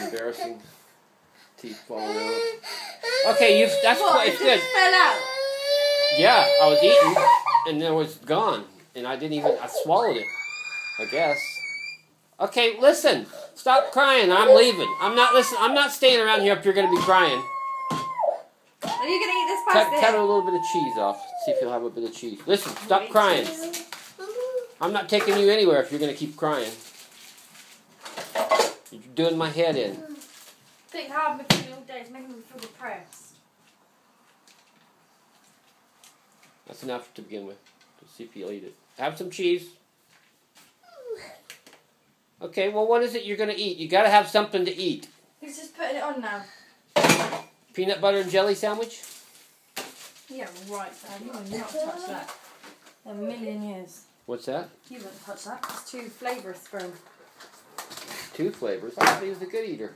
Embarrassing. Teeth falling out. Okay, you've that's What? quite good. fell out. Yeah, I was eating, and it was gone, and I didn't even I swallowed it. I guess. Okay, listen. Stop crying. I'm leaving. I'm not listen. I'm not staying around here if you're gonna be crying. Are you gonna eat this Cut, pasta? cut a little bit of cheese off. See if you'll have a bit of cheese. Listen, stop Wait, crying. cheese. I'm not taking you anywhere if you're gonna keep crying. You're doing my head in. Think been feeling all day. It's making me feel depressed. That's enough to begin with. Let's see if you'll eat it. Have some cheese. Okay, well, what is it you're gonna eat? You gotta have something to eat. He's just putting it on now. Peanut butter and jelly sandwich. Yeah, right, Dad. You will not touch that. A million years. What's that? You won't touch that. It's too flavourous for him. Two flavors. I thought he was a good eater.